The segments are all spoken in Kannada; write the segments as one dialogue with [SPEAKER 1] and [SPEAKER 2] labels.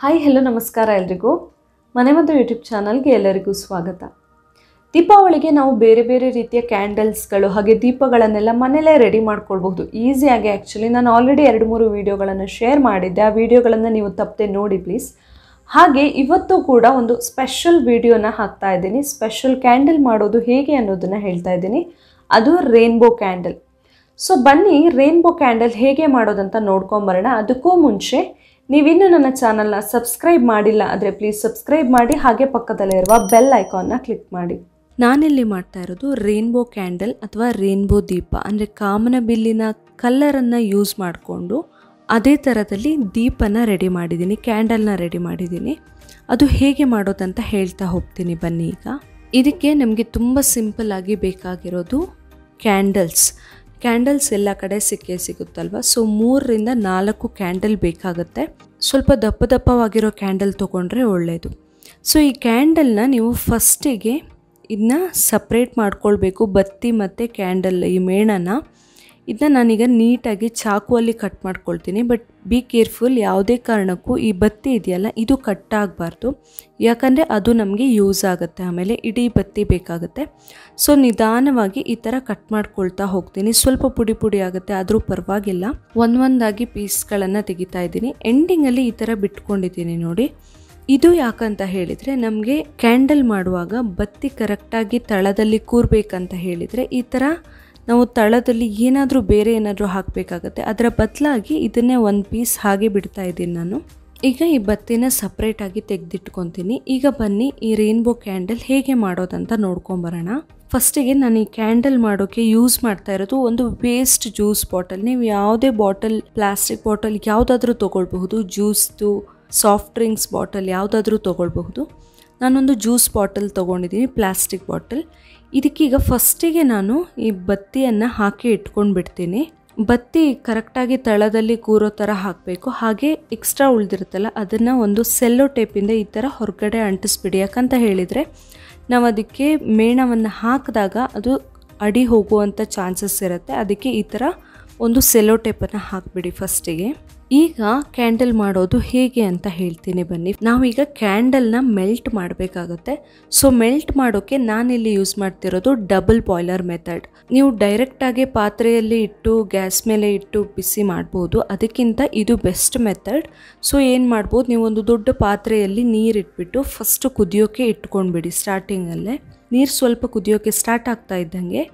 [SPEAKER 1] ಹಾಯ್ ಹೆಲೋ ನಮಸ್ಕಾರ ಎಲ್ರಿಗೂ. ಮನೆ ಮತ್ತು ಯೂಟ್ಯೂಬ್ ಚಾನಲ್ಗೆ ಎಲ್ಲರಿಗೂ ಸ್ವಾಗತ. ದೀಪಾವಳಿಗೆ ನಾವು ಬೇರೆ ಬೇರೆ ರೀತಿಯ ಕ್ಯಾಂಡಲ್ಸ್ಗಳು ಹಾಗೆ ದೀಪಗಳನ್ನೆಲ್ಲ ಮನೆಯಲ್ಲೇ ರೆಡಿ ಮಾಡ್ಕೊಳ್ಬಹುದು. ಈಸಿಯಾಗಿ ಆ್ಯಕ್ಚುಲಿ ನಾನು ಆಲ್ರೆಡಿ ಎರಡು ಮೂರು ವೀಡಿಯೋಗಳನ್ನು ಶೇರ್ ಮಾಡಿದ್ದೆ. ಆ ವೀಡಿಯೋಗಳನ್ನು ನೀವು ತಪ್ಪದೆ ನೋಡಿ ಪ್ಲೀಸ್ ಹಾಗೆ ಇವತ್ತು ಕೂಡ ಒಂದು ಸ್ಪೆಷಲ್ ವೀಡಿಯೋನ ಹಾಕ್ತಾ ಇದ್ದೀನಿ. ಸ್ಪೆಷಲ್ ಕ್ಯಾಂಡಲ್ ಮಾಡೋದು ಹೇಗೆ ಅನ್ನೋದನ್ನು ಹೇಳ್ತಾ ಇದ್ದೀನಿ. ಅದು ರೇನ್ಬೋ ಕ್ಯಾಂಡಲ್ ಸೊ ಬನ್ನಿ ರೇನ್ಬೋ ಕ್ಯಾಂಡಲ್ ಹೇಗೆ ಮಾಡೋದಂತ ನೋಡ್ಕೊಂಬರೋಣ. ಅದಕ್ಕೂ ಮುಂಚೆ ನೀವಿನ್ನೂ ನನ್ನ ಚಾನಲ್ನ ಸಬ್ಸ್ಕ್ರೈಬ್ ಮಾಡಿಲ್ಲ ಅಂದರೆ ಪ್ಲೀಸ್ ಸಬ್ಸ್ಕ್ರೈಬ್ ಮಾಡಿ, ಹಾಗೆ ಪಕ್ಕದಲ್ಲಿರುವ ಬೆಲ್ ಐಕಾನ್ನ ಕ್ಲಿಕ್ ಮಾಡಿ. ನಾನಿಲ್ಲಿ ಮಾಡ್ತಾ ಇರೋದು ರೇನ್ಬೋ ಕ್ಯಾಂಡಲ್ ಅಥವಾ ರೇನ್ಬೋ ದೀಪ, ಅಂದರೆ ಕಾಮನ ಬಿಲ್ಲಿನ ಕಲ್ಲರನ್ನು ಯೂಸ್ ಮಾಡಿಕೊಂಡು ಅದೇ ಥರದಲ್ಲಿ ದೀಪನ ರೆಡಿ ಮಾಡಿದ್ದೀನಿ ಕ್ಯಾಂಡಲ್ನ ರೆಡಿ ಮಾಡಿದ್ದೀನಿ. ಅದು ಹೇಗೆ ಮಾಡೋದಂತ ಹೇಳ್ತಾ ಹೋಗ್ತೀನಿ ಬನ್ನಿ ಈಗ. ಇದಕ್ಕೆ ನಮಗೆ ತುಂಬ ಸಿಂಪಲ್ ಆಗಿ ಬೇಕಾಗಿರೋದು ಕ್ಯಾಂಡಲ್ಸ್ ಕ್ಯಾಂಡಲ್ಸ್ ಎಲ್ಲ ಕಡೆ ಸಿಕ್ಕೇ ಸಿಗುತ್ತಲ್ವ? ಸೊ ಮೂರರಿಂದ ನಾಲ್ಕು ಕ್ಯಾಂಡಲ್ ಬೇಕಾಗುತ್ತೆ. ಸ್ವಲ್ಪ ದಪ್ಪ ದಪ್ಪವಾಗಿರೋ ಕ್ಯಾಂಡಲ್ ತೊಗೊಂಡ್ರೆ ಒಳ್ಳೆಯದು ಸೊ ಈ ಕ್ಯಾಂಡಲ್ನ ನೀವು ಫಸ್ಟಿಗೆ ಇದನ್ನ ಸಪ್ರೇಟ್ ಮಾಡ್ಕೊಳ್ಬೇಕು. ಬತ್ತಿ ಮತ್ತು ಕ್ಯಾಂಡಲ್ ಈ ಮೇಣನ. ಇದನ್ನ ನಾನೀಗ ನೀಟಾಗಿ ಚಾಕುವಲ್ಲಿ ಕಟ್ ಮಾಡ್ಕೊಳ್ತೀನಿ. ಬಟ್ ಬಿ ಕೇರ್ಫುಲ್ ಯಾವುದೇ ಕಾರಣಕ್ಕೂ ಈ ಬತ್ತಿ ಇದೆಯಲ್ಲ, ಇದು ಕಟ್ ಆಗಬಾರ್ದು. ಯಾಕಂದರೆ ಅದು ನಮಗೆ ಯೂಸ್ ಆಗುತ್ತೆ. ಆಮೇಲೆ ಇಡೀ ಬತ್ತಿ ಬೇಕಾಗುತ್ತೆ. ಸೊ ನಿಧಾನವಾಗಿ ಈ ಥರ ಕಟ್ ಮಾಡ್ಕೊಳ್ತಾ ಹೋಗ್ತೀನಿ. ಸ್ವಲ್ಪ ಪುಡಿ ಪುಡಿ ಆಗುತ್ತೆ, ಆದರೂ ಪರವಾಗಿಲ್ಲ. ಒಂದೊಂದಾಗಿ ಪೀಸ್ಗಳನ್ನು ತೆಗಿತಾ ಇದ್ದೀನಿ. ಎಂಡಿಂಗಲ್ಲಿ ಈ ಥರ ಬಿಟ್ಕೊಂಡಿದ್ದೀನಿ ನೋಡಿ. ಇದು ಯಾಕಂತ ಹೇಳಿದರೆ, ನಮಗೆ ಕ್ಯಾಂಡಲ್ ಮಾಡುವಾಗ ಬತ್ತಿ ಕರೆಕ್ಟಾಗಿ ತಳದಲ್ಲಿ ಕೂರಬೇಕಂತ ಹೇಳಿದರೆ ಈ ಥರ ನಾವು ತಳದಲ್ಲಿ ಏನಾದರೂ ಬೇರೆ ಏನಾದರೂ ಹಾಕಬೇಕಾಗತ್ತೆ. ಅದರ ಬದಲಾಗಿ ಇದನ್ನೇ ಒಂದು ಪೀಸ್ ಹಾಗೆ ಬಿಡ್ತಾ ಇದ್ದೀನಿ ನಾನು. ಈಗ ಈ ಬತ್ತಿನ ಸಪ್ರೇಟಾಗಿ ತೆಗೆದಿಟ್ಕೊತೀನಿ. ಈಗ ಬನ್ನಿ ಈ ರೇನ್ಬೋ ಕ್ಯಾಂಡಲ್ ಹೇಗೆ ಮಾಡೋದಂತ ನೋಡ್ಕೊಂಬರೋಣ. ಫಸ್ಟಿಗೆ ನಾನು ಈ ಕ್ಯಾಂಡಲ್ ಮಾಡೋಕ್ಕೆ ಯೂಸ್ ಮಾಡ್ತಾ ಇರೋದು ಒಂದು ವೇಸ್ಟ್ ಜ್ಯೂಸ್ ಬಾಟಲ್ ನೀವು ಯಾವುದೇ ಬಾಟಲ್ ಪ್ಲಾಸ್ಟಿಕ್ ಬಾಟಲ್ ಯಾವುದಾದ್ರೂ ತೊಗೊಳ್ಬಹುದು. ಜ್ಯೂಸ್ದು ಸಾಫ್ಟ್ ಡ್ರಿಂಕ್ಸ್ ಬಾಟಲ್ ಯಾವುದಾದ್ರೂ ತೊಗೊಳ್ಬಹುದು. ನಾನೊಂದು ಜ್ಯೂಸ್ ಬಾಟಲ್ ತೊಗೊಂಡಿದ್ದೀನಿ ಪ್ಲಾಸ್ಟಿಕ್ ಬಾಟಲ್ ಇದಕ್ಕೀಗ ಫಸ್ಟಿಗೆ ನಾನು ಈ ಬತ್ತಿಯನ್ನು ಹಾಕಿ ಇಟ್ಕೊಂಡು ಬಿಡ್ತೀನಿ ಬತ್ತಿ ಕರೆಕ್ಟಾಗಿ ತಳದಲ್ಲಿ ಕೂರೋ ಥರ ಹಾಕಬೇಕು. ಹಾಗೆ ಎಕ್ಸ್ಟ್ರಾ ಉಳಿದಿರುತ್ತಲ್ಲ, ಅದನ್ನು ಒಂದು ಸೆಲ್ಲೋ ಟೇಪಿಂದ ಈ ಥರ ಹೊರಗಡೆ ಅಂಟಿಸ್ಬಿಡಿ. ಯಾಕಂತ ಹೇಳಿದರೆ, ನಾವು ಅದಕ್ಕೆ ಮೇಣವನ್ನು ಹಾಕಿದಾಗ ಅದು ಅಡಿ ಹೋಗುವಂಥ ಚಾನ್ಸಸ್ ಇರುತ್ತೆ. ಅದಕ್ಕೆ ಈ ಥರ ಒಂದು ಸೆಲ್ಲೋ ಟೇಪನ್ನು ಹಾಕಿಬಿಡಿ ಫಸ್ಟಿಗೆ. ಈಗ ಕ್ಯಾಂಡಲ್ ಮಾಡೋದು ಹೇಗೆ ಅಂತ ಹೇಳ್ತೀನಿ ಬನ್ನಿ. ನಾವೀಗ ಕ್ಯಾಂಡಲ್ನ ಮೆಲ್ಟ್ ಮಾಡಬೇಕಾಗತ್ತೆ. ಸೊ, ಮೆಲ್ಟ್ ಮಾಡೋಕ್ಕೆ ನಾನಿಲ್ಲಿ ಯೂಸ್ ಮಾಡ್ತಿರೋದು ಡಬಲ್ ಬಾಯ್ಲರ್ ಮೆಥಡ್. ನೀವು ಡೈರೆಕ್ಟಾಗಿ ಪಾತ್ರೆಯಲ್ಲಿ ಇಟ್ಟು, ಗ್ಯಾಸ್ ಮೇಲೆ ಇಟ್ಟು ಬಿಸಿ ಮಾಡ್ಬೋದು. ಅದಕ್ಕಿಂತ ಇದು ಬೆಸ್ಟ್ ಮೆಥಡ್. ಸೊ, ಏನು ಮಾಡ್ಬೋದು? ನೀವು ಒಂದು ದೊಡ್ಡ ಪಾತ್ರೆಯಲ್ಲಿ ನೀರು ಇಟ್ಬಿಟ್ಟು ಫಸ್ಟು ಕುದಿಯೋಕ್ಕೆ ಇಟ್ಕೊಂಡ್ಬಿಡಿ ಸ್ಟಾರ್ಟಿಂಗಲ್ಲೇ ನೀರು ಸ್ವಲ್ಪ ಕುದಿಯೋಕ್ಕೆ ಸ್ಟಾರ್ಟ್ ಆಗ್ತಾ ಇದ್ದಂಗೆ.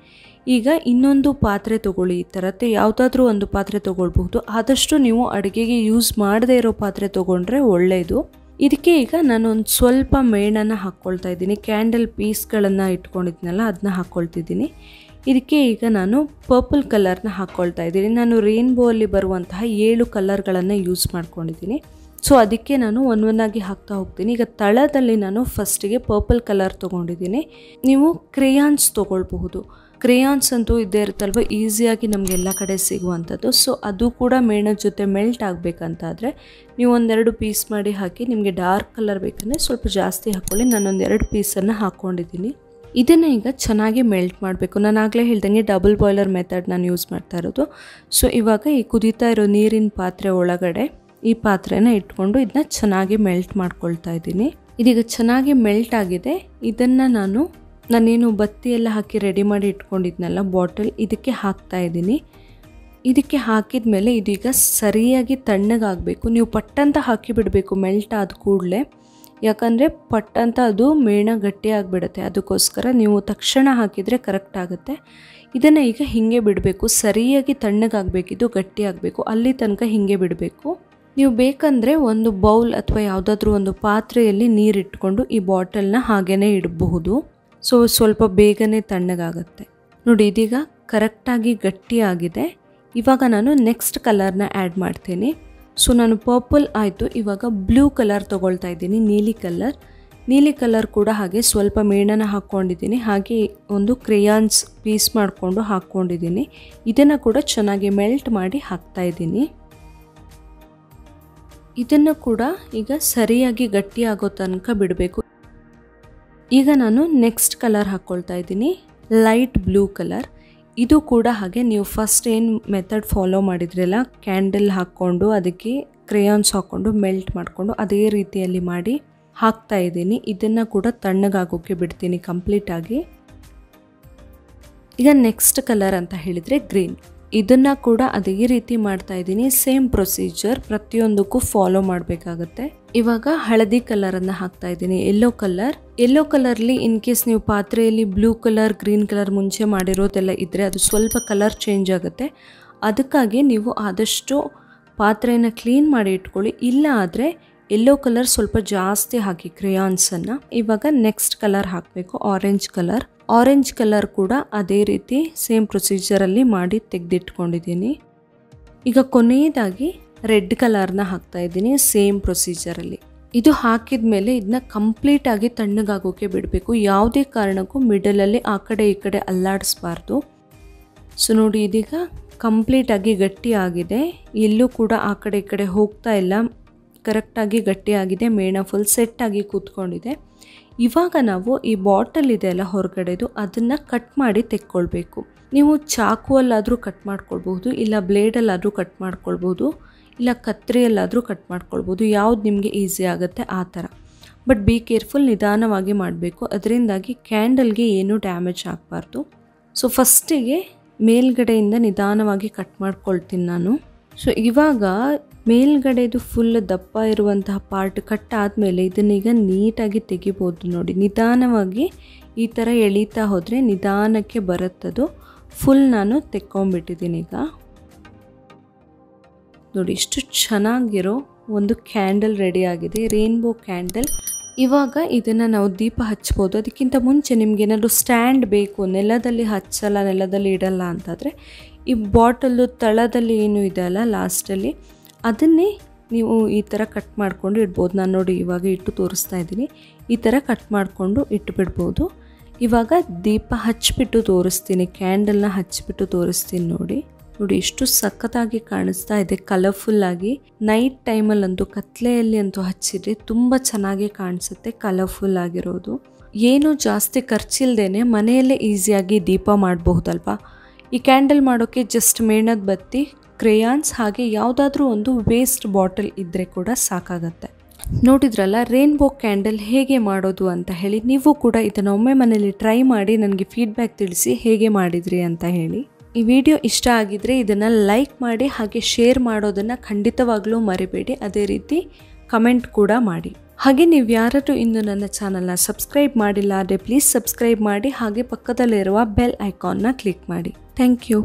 [SPEAKER 1] ಈಗ ಇನ್ನೊಂದು ಪಾತ್ರೆ ತೊಗೊಳ್ಳಿ. ಈ ಥರದ್ದು ಯಾವುದಾದ್ರೂ ಒಂದು ಪಾತ್ರೆ ತೊಗೊಳ್ಬಹುದು. ಆದಷ್ಟು ನೀವು ಅಡುಗೆಗೆ ಯೂಸ್ ಮಾಡದೇ ಇರೋ ಪಾತ್ರೆ ತೊಗೊಂಡ್ರೆ ಒಳ್ಳೆಯದು ಇದಕ್ಕೆ ಈಗ ನಾನು ಒಂದು ಸ್ವಲ್ಪ ಮೇಣನ ಹಾಕ್ಕೊಳ್ತಾ ಇದ್ದೀನಿ. ಕ್ಯಾಂಡಲ್ ಪೀಸ್ಗಳನ್ನು ಇಟ್ಕೊಂಡಿದ್ನಲ್ಲ ಅದನ್ನ ಹಾಕ್ಕೊಳ್ತಿದ್ದೀನಿ ಇದಕ್ಕೆ ಈಗ ನಾನು ಪರ್ಪಲ್ ಕಲರ್ನ ಹಾಕ್ಕೊಳ್ತಾ ಇದ್ದೀನಿ. ನಾನು ರೇನ್ಬೋ ಅಲ್ಲಿ ಬರುವಂತಹ ಏಳು ಕಲರ್ಗಳನ್ನು ಯೂಸ್ ಮಾಡ್ಕೊಂಡಿದ್ದೀನಿ. ಸೊ ಅದಕ್ಕೆ ನಾನು ಒನ್ ಒನ್ ಆಗಿ ಹಾಕ್ತಾ ಹೋಗ್ತೀನಿ. ಈಗ ತಳದಲ್ಲಿ ನಾನು ಫಸ್ಟಿಗೆ ಪರ್ಪಲ್ ಕಲರ್ ತೊಗೊಂಡಿದ್ದೀನಿ. ನೀವು ಕ್ರೇಯಾನ್ಸ್ ತೊಗೊಳ್ಬಹುದು. ಕ್ರೇಯಾನ್ಸ್ ಅಂತೂ ಇದ್ದೇ ಇರುತ್ತಲ್ವ? ಈಸಿಯಾಗಿ ನಮಗೆ ಎಲ್ಲ ಕಡೆ ಸಿಗುವಂಥದ್ದು. ಸೊ ಅದು ಕೂಡ ಮೇಣದ ಜೊತೆ ಮೆಲ್ಟ್ ಆಗಬೇಕಂತಾದರೆ ನೀವು ಒಂದೆರಡು ಪೀಸ್ ಮಾಡಿ ಹಾಕಿ, ನಿಮಗೆ ಡಾರ್ಕ್ ಕಲರ್ ಬೇಕಂದರೆ ಸ್ವಲ್ಪ ಜಾಸ್ತಿ ಹಾಕ್ಕೊಳ್ಳಿ ನಾನೊಂದು ಎರಡು ಪೀಸನ್ನು ಹಾಕ್ಕೊಂಡಿದ್ದೀನಿ ಇದನ್ನು ಈಗ ಚೆನ್ನಾಗಿ ಮೆಲ್ಟ್ ಮಾಡಬೇಕು. ನಾನು ಆಗಲೇ ಹೇಳ್ದಂಗೆ ಡಬಲ್ ಬಾಯ್ಲರ್ ಮೆಥಡ್ ನಾನು ಯೂಸ್ ಮಾಡ್ತಾ ಇರೋದು. ಸೊ ಇವಾಗ ಈ ಕುದೀತಾ ಇರೋ ನೀರಿನ ಪಾತ್ರೆ ಒಳಗಡೆ ಈ ಪಾತ್ರೆನ ಇಟ್ಕೊಂಡು ಇದನ್ನ ಚೆನ್ನಾಗಿ ಮೆಲ್ಟ್ ಮಾಡ್ಕೊಳ್ತಾ ಇದ್ದೀನಿ. ಇದೀಗ ಚೆನ್ನಾಗಿ ಮೆಲ್ಟ್ ಆಗಿದೆ. ಇದನ್ನು ನಾನು ನಾನೇನು ಬತ್ತಿ ಎಲ್ಲ ಹಾಕಿ ರೆಡಿ ಮಾಡಿ ಇಟ್ಕೊಂಡಿದ್ನಲ್ಲ ಬಾಟಲ್ ಇದಕ್ಕೆ ಹಾಕ್ತಾ ಇದ್ದೀನಿ. ಇದಕ್ಕೆ ಹಾಕಿದ ಮೇಲೆ ಇದೀಗ ಸರಿಯಾಗಿ ತಣ್ಣಗಾಗಬೇಕು. ನೀವು ಪಟ್ಟಂತ ಹಾಕಿ ಬಿಡಬೇಕು ಮೆಲ್ಟ್ ಆದ ಕೂಡಲೇ. ಯಾಕಂದರೆ ಪಟ್ಟಂತ ಅದು ಮೇಣ ಗಟ್ಟಿ ಆಗಿಬಿಡುತ್ತೆ. ಅದಕ್ಕೋಸ್ಕರ ನೀವು ತಕ್ಷಣ ಹಾಕಿದರೆ ಕರೆಕ್ಟ್ ಆಗುತ್ತೆ. ಇದನ್ನು ಈಗ ಹೀಗೆ ಬಿಡಬೇಕು, ಸರಿಯಾಗಿ ತಣ್ಣಗಾಗಬೇಕಿದ್ದು ಗಟ್ಟಿ ಆಗಬೇಕು, ಅಲ್ಲಿ ತನಕ ಹೀಗೆ ಬಿಡಬೇಕು. ನೀವು ಬೇಕಂದರೆ ಒಂದು ಬೌಲ್ ಅಥವಾ ಯಾವುದಾದ್ರೂ ಒಂದು ಪಾತ್ರೆಯಲ್ಲಿ ನೀರಿಟ್ಕೊಂಡು ಈ ಬಾಟಲ್ನ ಹಾಗೇ ಇಡಬಹುದು. ಸೊ ಸ್ವಲ್ಪ ಬೇಗನೆ ತಣ್ಣಗಾಗುತ್ತೆ. ನೋಡಿ, ಇದೀಗ ಕರೆಕ್ಟಾಗಿ ಗಟ್ಟಿಯಾಗಿದೆ. ಇವಾಗ ನಾನು ನೆಕ್ಸ್ಟ್ ಕಲರ್ನ ಆ್ಯಡ್ ಮಾಡ್ತೀನಿ. ಸೊ ನಾನು ಪರ್ಪಲ್ ಆಯಿತು, ಇವಾಗ ಬ್ಲೂ ಕಲರ್ ತೊಗೊಳ್ತಾ ಇದ್ದೀನಿ, ನೀಲಿ ಕಲರ್. ನೀಲಿ ಕಲರ್ ಕೂಡ ಹಾಗೆ ಸ್ವಲ್ಪ ಮೇಣನ ಹಾಕ್ಕೊಂಡಿದ್ದೀನಿ, ಹಾಗೆ ಒಂದು ಕ್ರೇಯಾನ್ಸ್ ಪೀಸ್ ಮಾಡಿಕೊಂಡು ಹಾಕ್ಕೊಂಡಿದ್ದೀನಿ. ಇದನ್ನು ಕೂಡ ಚೆನ್ನಾಗಿ ಮೆಲ್ಟ್ ಮಾಡಿ ಹಾಕ್ತಾ ಇದ್ದೀನಿ. ಇದನ್ನು ಕೂಡ ಈಗ ಸರಿಯಾಗಿ ಗಟ್ಟಿಯಾಗೋ ತನಕ ಬಿಡಬೇಕು. ಈಗ ನಾನು ನೆಕ್ಸ್ಟ್ ಕಲರ್ ಹಾಕ್ಕೊಳ್ತಾ ಇದ್ದೀನಿ. ಲೈಟ್ ಬ್ಲೂ ಕಲರ್ ಇದು ಕೂಡ ಹಾಗೆ ನೀವು ಫಸ್ಟ್ ಏನು ಮೆಥಡ್ ಫಾಲೋ ಮಾಡಿದ್ರಲ್ಲ ಕ್ಯಾಂಡಲ್ ಹಾಕ್ಕೊಂಡು ಅದಕ್ಕೆ ಕ್ರೇಯಾನ್ಸ್ ಹಾಕ್ಕೊಂಡು ಮೆಲ್ಟ್ ಮಾಡಿಕೊಂಡು ಅದೇ ರೀತಿಯಲ್ಲಿ ಮಾಡಿ ಹಾಕ್ತಾ ಇದ್ದೀನಿ. ಇದನ್ನು ಕೂಡ ತಣ್ಣಗಾಗೋಕ್ಕೆ ಬಿಡ್ತೀನಿ ಕಂಪ್ಲೀಟಾಗಿ ಈಗ ನೆಕ್ಸ್ಟ್ ಕಲರ್ ಅಂತ ಹೇಳಿದರೆ ಗ್ರೀನ್ ಇದನ್ನು ಕೂಡ ಅದೇ ರೀತಿ ಮಾಡ್ತಾ ಇದ್ದೀನಿ. ಸೇಮ್ ಪ್ರೊಸೀಜರ್ ಪ್ರತಿಯೊಂದಕ್ಕೂ ಫಾಲೋ ಮಾಡಬೇಕಾಗತ್ತೆ. ಇವಾಗ ಹಳದಿ ಕಲರನ್ನು ಹಾಕ್ತಾ ಇದ್ದೀನಿ. ಯೆಲ್ಲೋ ಕಲರ್ ಯೆಲ್ಲೋ ಕಲರ್ಲಿ ಇನ್ ಕೇಸ್ ನೀವು ಪಾತ್ರೆಯಲ್ಲಿ ಬ್ಲೂ ಕಲರ್ ಗ್ರೀನ್ ಕಲರ್ ಮುಂಚೆ ಮಾಡಿರೋದೆಲ್ಲ ಇದ್ದರೆ ಅದು ಸ್ವಲ್ಪ ಕಲರ್ ಚೇಂಜ್ ಆಗುತ್ತೆ. ಅದಕ್ಕಾಗಿ ನೀವು ಆದಷ್ಟು ಪಾತ್ರೆನ ಕ್ಲೀನ್ ಮಾಡಿ ಇಟ್ಕೊಳ್ಳಿ. ಇಲ್ಲ ಆದರೆ ಯೆಲ್ಲೋ ಕಲರ್ ಸ್ವಲ್ಪ ಜಾಸ್ತಿ ಹಾಕಿ ಕ್ರೇಯಾನ್ಸನ್ನು ಇವಾಗ ನೆಕ್ಸ್ಟ್ ಕಲರ್ ಹಾಕಬೇಕು ಆರೆಂಜ್ ಕಲರ್ ಆರೆಂಜ್ ಕಲರ್ ಕೂಡ ಅದೇ ರೀತಿ ಸೇಮ್ ಪ್ರೊಸೀಜರಲ್ಲಿ ಮಾಡಿ ತೆಗೆದಿಟ್ಕೊಂಡಿದ್ದೀನಿ. ಈಗ ಕೊನೆಯದಾಗಿ ರೆಡ್ ಕಲರ್ನ ಹಾಕ್ತಾ ಇದ್ದೀನಿ ಸೇಮ್ ಪ್ರೊಸೀಜರಲ್ಲಿ ಇದು ಹಾಕಿದ ಮೇಲೆ ಇದನ್ನ ಕಂಪ್ಲೀಟಾಗಿ ತಣ್ಣಗಾಗೋಕೆ ಬಿಡಬೇಕು. ಯಾವುದೇ ಕಾರಣಕ್ಕೂ ಮಿಡಲಲ್ಲಿ ಆ ಕಡೆ ಈ ಕಡೆ ಅಲ್ಲಾಡಿಸ್ಬಾರ್ದು. ಸೊ ನೋಡಿ ಇದೀಗ ಕಂಪ್ಲೀಟಾಗಿ ಗಟ್ಟಿಯಾಗಿದೆ ಎಲ್ಲೂ ಕೂಡ ಆ ಕಡೆ ಈ ಕಡೆ ಹೋಗ್ತಾ ಇಲ್ಲ. ಕರೆಕ್ಟಾಗಿ ಗಟ್ಟಿಯಾಗಿದೆ, ಮೇಣ ಫುಲ್ ಸೆಟ್ಟಾಗಿ ಕೂತ್ಕೊಂಡಿದೆ. ಇವಾಗ ನಾವು ಈ ಬಾಟಲ್ ಇದೆಯಲ್ಲ ಹೊರಗಡೆದು, ಅದನ್ನು ಕಟ್ ಮಾಡಿ ತೆಕ್ಕೊಳ್ಬೇಕು. ನೀವು ಚಾಕುವಲ್ಲಾದರೂ ಕಟ್ ಮಾಡ್ಕೊಳ್ಬಹುದು, ಇಲ್ಲ ಬ್ಲೇಡಲ್ಲಾದರೂ ಕಟ್ ಮಾಡ್ಕೊಳ್ಬೋದು ಇಲ್ಲ ಕತ್ರಿಯಲ್ಲಾದರೂ ಕಟ್ ಮಾಡ್ಕೊಳ್ಬೋದು ಯಾವ್ದು ನಿಮಗೆ ಈಸಿ ಆಗುತ್ತೆ ಆ ಥರ. ಬಟ್ ಬಿ ಕೇರ್ಫುಲ್ ನಿಧಾನವಾಗಿ ಮಾಡಬೇಕು, ಅದರಿಂದಾಗಿ ಕ್ಯಾಂಡಲ್ಗೆ ಏನೂ ಡ್ಯಾಮೇಜ್ ಆಗಬಾರ್ದು. ಸೊ ಫಸ್ಟಿಗೆ ಮೇಲ್ಗಡೆಯಿಂದ ನಿಧಾನವಾಗಿ ಕಟ್ ಮಾಡ್ಕೊಳ್ತೀನಿ ನಾನು. ಸೊ ಇವಾಗ ಮೇಲ್ಗಡೆದು ಫುಲ್ ದಪ್ಪ ಇರುವಂತಹ ಪಾರ್ಟ್ ಕಟ್ ಆದಮೇಲೆ ಇದನ್ನೀಗ ನೀಟಾಗಿ ತೆಗಿಬೋದು ನೋಡಿ. ನಿಧಾನವಾಗಿ ಈ ಥರ ಎಳೀತಾ ಹೋದರೆ ನಿಧಾನಕ್ಕೆ ಬರುತ್ತದು. ಫುಲ್ ನಾನು ತೆಕ್ಕೊಂಬಿಟ್ಟಿದ್ದೀನಿ ಈಗ. ನೋಡಿ, ಇಷ್ಟು ಚೆನ್ನಾಗಿರೋ ಒಂದು ಕ್ಯಾಂಡಲ್ ರೆಡಿ ಆಗಿದೆ. ರೇನ್ಬೋ ಕ್ಯಾಂಡಲ್ ಇವಾಗ ಇದನ್ನು ನಾವು ದೀಪ ಹಚ್ಬೋದು. ಅದಕ್ಕಿಂತ ಮುಂಚೆ ನಿಮ್ಗೆ ಏನಾದರೂ ಸ್ಟ್ಯಾಂಡ್ ಬೇಕು, ನೆಲದಲ್ಲಿ ಹಚ್ಚಲ್ಲ, ನೆಲದಲ್ಲಿ ಇಡಲ್ಲ ಅಂತಾದರೆ ಈ ಬಾಟಲು ತಳದಲ್ಲಿ ಏನು ಇದೆಯಲ್ಲ ಲಾಸ್ಟಲ್ಲಿ ಅದನ್ನೇ ನೀವು ಈ ಥರ ಕಟ್ ಮಾಡಿಕೊಂಡು ಇಡ್ಬೋದು. ನಾನು ನೋಡಿ ಇವಾಗ ಇಟ್ಟು ತೋರಿಸ್ತಾ ಇದ್ದೀನಿ. ಈ ಥರ ಕಟ್ ಮಾಡಿಕೊಂಡು ಇಟ್ಟುಬಿಡ್ಬೋದು ಇವಾಗ ದೀಪ ಹಚ್ಚಿಬಿಟ್ಟು ತೋರಿಸ್ತೀನಿ. ಕ್ಯಾಂಡಲ್ನ ಹಚ್ಚಿಬಿಟ್ಟು ತೋರಿಸ್ತೀನಿ ನೋಡಿ. ನೋಡಿ ಎಷ್ಟು ಸಖತ್ತಾಗಿ ಕಾಣಿಸ್ತಾ ಇದೆ. ಕಲರ್ಫುಲ್ಲಾಗಿ ನೈಟ್ ಟೈಮಲ್ಲಂತೂ ಕತ್ಲೆಯಲ್ಲಿ ಅಂತೂ ಹಚ್ಚಿದ್ರೆ ತುಂಬ ಚೆನ್ನಾಗಿ ಕಾಣಿಸುತ್ತೆ. ಕಲರ್ಫುಲ್ ಆಗಿರೋದು. ಏನು ಜಾಸ್ತಿ ಖರ್ಚಿಲ್ದೇನೆ ಮನೆಯಲ್ಲೇ ಈಸಿಯಾಗಿ ದೀಪ ಮಾಡಬಹುದಲ್ವಾ? ಈ ಕ್ಯಾಂಡಲ್ ಮಾಡೋಕ್ಕೆ ಜಸ್ಟ್ ಮೇಣದ ಬತ್ತಿ ಕ್ರೇಯಾನ್ಸ್ ಹಾಗೆ ಯಾವುದಾದ್ರೂ ಒಂದು ವೇಸ್ಟ್ ಬಾಟಲ್ ಇದ್ದರೆ ಕೂಡ ಸಾಕಾಗತ್ತೆ. ನೋಡಿದ್ರಲ್ಲ ರೇನ್ಬೋ ಕ್ಯಾಂಡಲ್ ಹೇಗೆ ಮಾಡೋದು ಅಂತ ಹೇಳಿ, ನೀವು ಕೂಡ ಇದನ್ನು ಒಮ್ಮೆ ಮನೇಲಿ ಟ್ರೈ ಮಾಡಿ ನನಗೆ ಫೀಡ್ಬ್ಯಾಕ್ ತಿಳಿಸಿ ಹೇಗೆ ಮಾಡಿದ್ರಿ ಅಂತ ಹೇಳಿ. ಈ ವಿಡಿಯೋ ಇಷ್ಟ ಆಗಿದ್ರೆ ಇದನ್ನು ಲೈಕ್ ಮಾಡಿ, ಹಾಗೆ ಶೇರ್ ಮಾಡೋದನ್ನು ಖಂಡಿತವಾಗಲೂ ಮರಿಬೇಡಿ. ಅದೇ ರೀತಿ ಕಮೆಂಟ್ ಕೂಡ ಮಾಡಿ. ಹಾಗೆ ನೀವು ಯಾರಾದರೂ ಇನ್ನು ನನ್ನ ಚಾನಲ್ನ ಸಬ್ಸ್ಕ್ರೈಬ್ ಮಾಡಿಲ್ಲ ಆದರೆ ಪ್ಲೀಸ್ ಸಬ್ಸ್ಕ್ರೈಬ್ ಮಾಡಿ, ಹಾಗೆ ಪಕ್ಕದಲ್ಲಿರುವ ಬೆಲ್ ಐಕಾನ್ನ ಕ್ಲಿಕ್ ಮಾಡಿ. Thank you